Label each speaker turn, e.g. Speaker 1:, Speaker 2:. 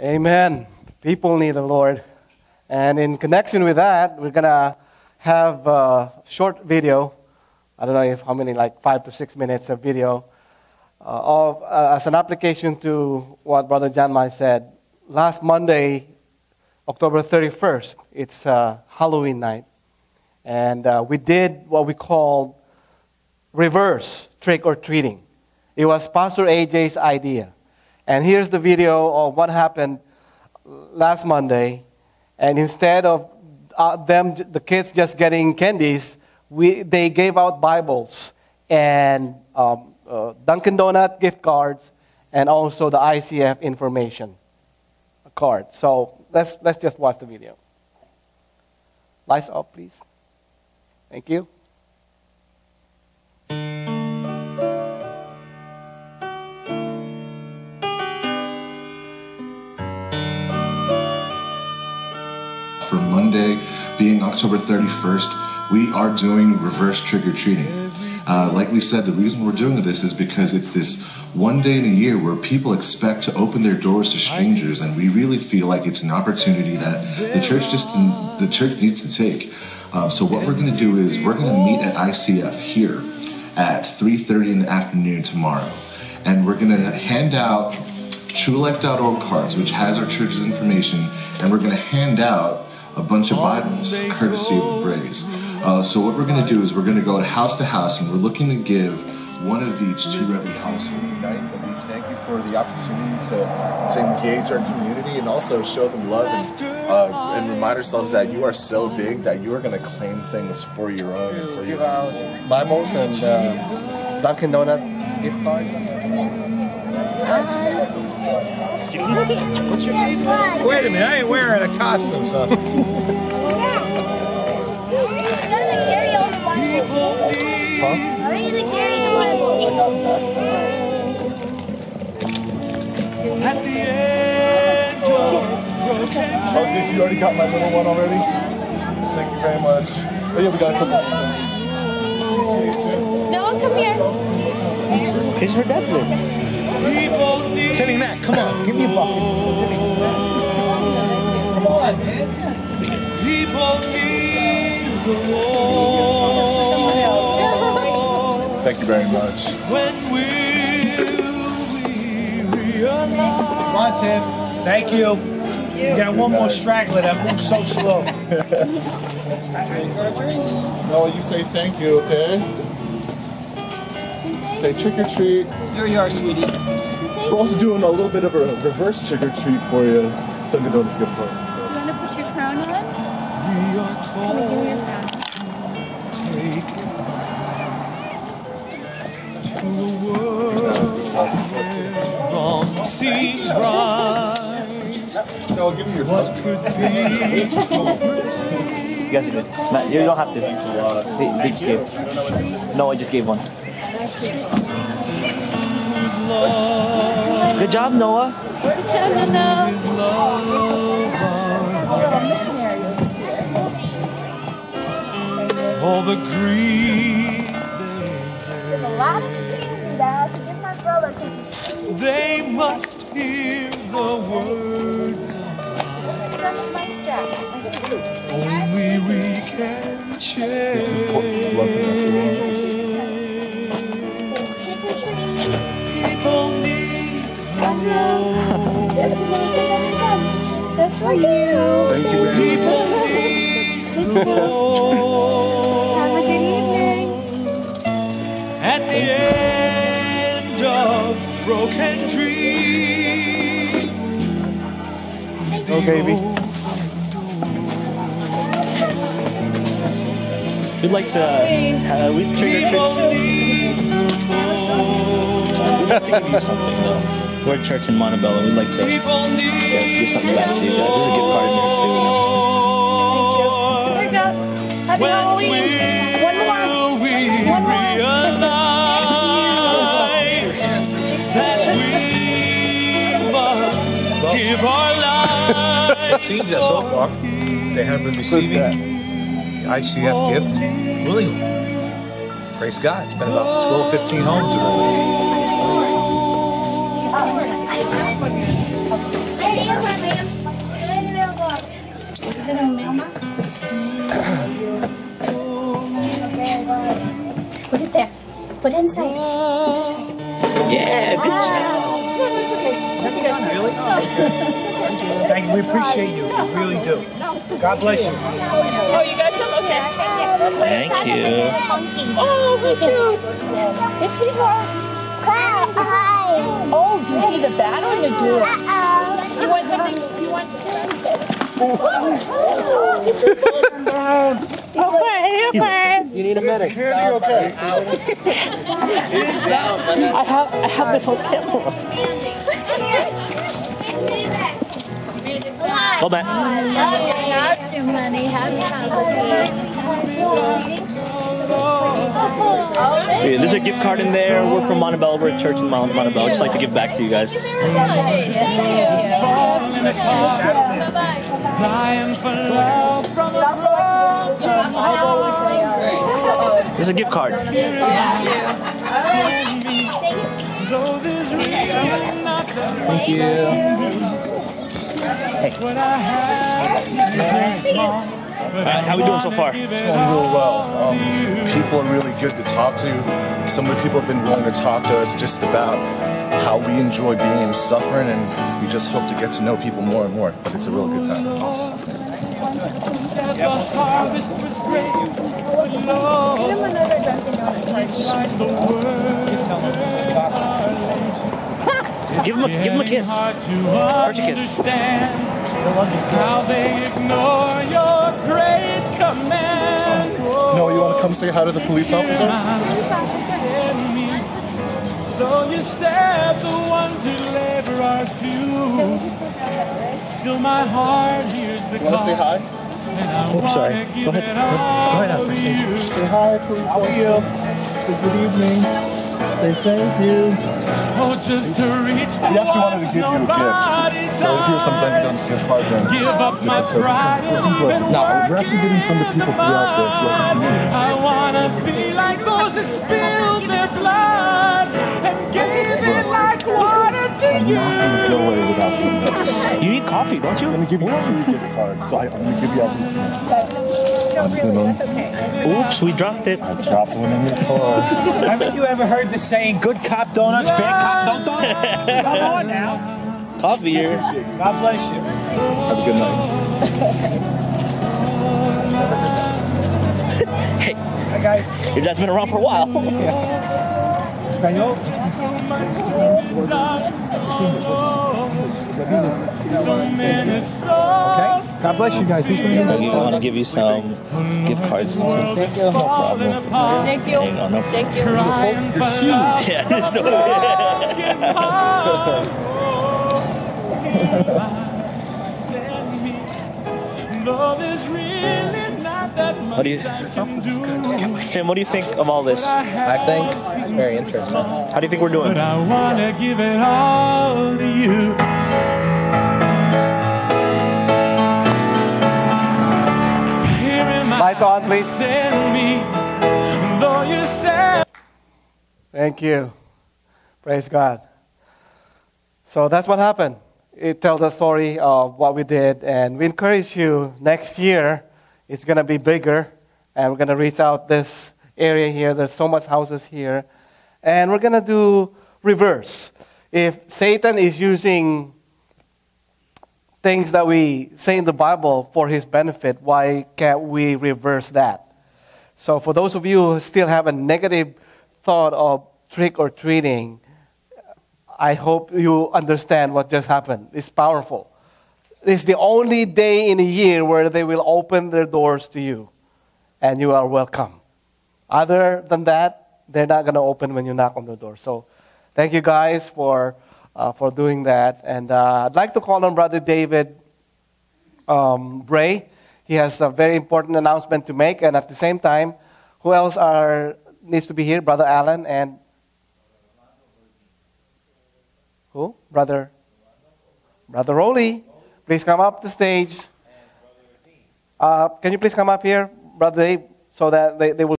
Speaker 1: Amen. People need the Lord. And in connection with that, we're going to have a short video. I don't know if how many, like five to six minutes of video uh, of, uh, as an application to what Brother John Mai said. Last Monday, October 31st, it's uh, Halloween night. And uh, we did what we called reverse trick or treating. It was Pastor AJ's idea. And here's the video of what happened last Monday. And instead of uh, them, the kids just getting candies, we, they gave out Bibles and um, uh, Dunkin' Donut gift cards and also the ICF information card. So let's, let's just watch the video. Lights off, please. Thank you.
Speaker 2: Monday, being October 31st, we are doing reverse trick or treating. Uh, like we said, the reason we're doing this is because it's this one day in a year where people expect to open their doors to strangers, and we really feel like it's an opportunity that the church just the church needs to take. Um, so what we're going to do is we're going to meet at ICF here at 3:30 in the afternoon tomorrow, and we're going to hand out TrueLife.org cards, which has our church's information, and we're going to hand out a bunch of Bibles, courtesy of the Braves. Uh, so what we're going to do is we're going to go house to house, and we're looking to give one of each to every household.
Speaker 3: Tonight, and we thank you for the opportunity to, to engage our community and also show them love and, uh, and remind ourselves that you are so big that you are going to claim things for your own and for
Speaker 1: Give
Speaker 3: your
Speaker 1: out Bibles and uh, Dunkin' Donut gift cards.
Speaker 4: Wait a minute, I ain't wearing a costume, son.
Speaker 5: At the end of broken
Speaker 3: Oh, did you already got my little one already? Thank you very much. Oh yeah, we got a couple.
Speaker 6: No, come here.
Speaker 7: Kiss her dad's lip.
Speaker 5: People need
Speaker 7: Timmy Mac, come on, give me a bucket.
Speaker 5: people need the Lord.
Speaker 3: Thank you very much.
Speaker 5: When will we realize?
Speaker 4: Come on, Tim. Thank you. You got one more straggler that moves so slow.
Speaker 3: no, you say thank you, okay? Say trick or treat.
Speaker 7: Here you are, sweetie.
Speaker 3: We're also doing a little bit of a reverse trick or treat for you. Dunkin' Donuts gift card instead.
Speaker 6: You want to put your crown on?
Speaker 5: We are called
Speaker 6: me
Speaker 5: take to a world where wrong seems right.
Speaker 3: No, give me your
Speaker 5: What could be so great?
Speaker 7: You guys are good. Matt, you don't have to. Thanks a. They, they just gave. No, I just gave one.
Speaker 5: Whose love
Speaker 7: Good job, Noah.
Speaker 5: is love all the grief
Speaker 6: There's a lot of things that to give my brother
Speaker 5: they they must hear the words of
Speaker 6: he's my strap.
Speaker 5: only we can change.
Speaker 6: That's for you.
Speaker 3: Thank you very
Speaker 5: People need the Lord.
Speaker 6: Have a good evening.
Speaker 5: At the end of broken dreams, is the
Speaker 1: Oh, baby.
Speaker 7: We'd like to. Uh, we trick or treats.
Speaker 5: need.
Speaker 7: We'd like to give you something though. We're a church in Montebello. We'd like to
Speaker 5: People need
Speaker 7: just give something back to you guys. There's a gift card in there too.
Speaker 6: Here you go. Happy
Speaker 5: When
Speaker 6: Halloween. One more.
Speaker 5: will we
Speaker 6: One more.
Speaker 5: realize that we must give our lives
Speaker 4: Seems that so far they have been receiving the ICF gift willingly. Praise God. It's been about 12, 15 homes already. Thank you. We appreciate you. We really do. God bless you.
Speaker 8: Oh, you guys are okay.
Speaker 7: Thank you.
Speaker 8: Oh, look cute. Yes, we are. Oh, do you see the bat on the door? You want something? You want? okay, okay.
Speaker 1: You need a minute.
Speaker 3: Candy, okay.
Speaker 8: I have I have this whole camera.
Speaker 7: Hold back.
Speaker 6: Love your costume, honey. Happy Halloween.
Speaker 7: Hey, there's a gift card in there. We're from Montebello. We're a church in Mont- Montebello. Just like to give back to you guys.
Speaker 5: Dying for love from
Speaker 7: There's a gift card.
Speaker 5: Though there's really not that
Speaker 7: Thank you.
Speaker 5: What I have.
Speaker 7: Alright, how we doing so far?
Speaker 3: It's Going real well. Um, people are really good to talk to. Some of the people have been willing to talk to us just about how we enjoy being in suffering, and we just hope to get to know people more and more. But it's a real good time.
Speaker 5: Said the harvest was great, but Lord, it's like the world
Speaker 7: Give him a give him a kiss.
Speaker 5: hard to
Speaker 7: Archie kiss.
Speaker 5: how they ignore your great command.
Speaker 3: No, you want to come say hi to the police officer?
Speaker 5: So you said the ones who labor are few. Still, my heart hears the
Speaker 3: want to say
Speaker 5: call.
Speaker 3: hi?
Speaker 7: Oops, sorry. Go ahead. Go ahead. Out,
Speaker 3: Say hi, police How are you? Good evening. Say thank you.
Speaker 5: Oh, just to reach the
Speaker 3: We actually wanted to give you a gift. So here, sometimes you don't see a card then.
Speaker 5: Give up my pride and even
Speaker 3: No,
Speaker 5: work
Speaker 3: we're actually getting some of the people throughout the.
Speaker 5: I wanna be like those who spilled their blood and gave it like water to
Speaker 3: I'm
Speaker 5: you.
Speaker 3: not going to go away without that.
Speaker 7: You need coffee, don't you?
Speaker 3: I'm
Speaker 7: you?
Speaker 3: going to give you two gift cards. So I, I'm going to give you all these. I'm gonna,
Speaker 7: Oops, we dropped it.
Speaker 3: I dropped one in the car.
Speaker 4: Haven't you ever heard the saying, good cop donuts, bad cop don't donuts? Come on now.
Speaker 7: Coffee here.
Speaker 4: God bless you.
Speaker 3: Have a good night.
Speaker 7: Hey,
Speaker 4: Hi, guys.
Speaker 7: your dad's been around for a while.
Speaker 4: Español? Okay. God bless you guys. Who's gonna
Speaker 7: I want to give you some gift cards. Too.
Speaker 4: Thank you. No problem.
Speaker 8: Thank you.
Speaker 7: There you go. No
Speaker 8: Thank you.
Speaker 7: Yeah, so what do you, Tim? What do you think of all this?
Speaker 9: I think it's very interesting.
Speaker 7: How do you think we're doing?
Speaker 5: But I wanna give it all to you. Here am I,
Speaker 1: Lights on, please.
Speaker 5: Send me, though you.
Speaker 1: Thank you. Praise God. So that's what happened. It tells the story of what we did, and we encourage you next year. It's going to be bigger, and we're going to reach out this area here. There's so much houses here, and we're going to do reverse. If Satan is using things that we say in the Bible for his benefit, why can't we reverse that? So, for those of you who still have a negative thought of trick or treating, I hope you understand what just happened. It's powerful. It's the only day in a year where they will open their doors to you and you are welcome. Other than that, they're not going to open when you knock on the door. So, thank you guys for, uh, for doing that. And uh, I'd like to call on Brother David um, Bray. He has a very important announcement to make, and at the same time, who else are needs to be here? Brother Allen and who? Brother Brother Rowley. Please come up the stage. Uh, can you please come up here, Brother Dave, so that they, they will.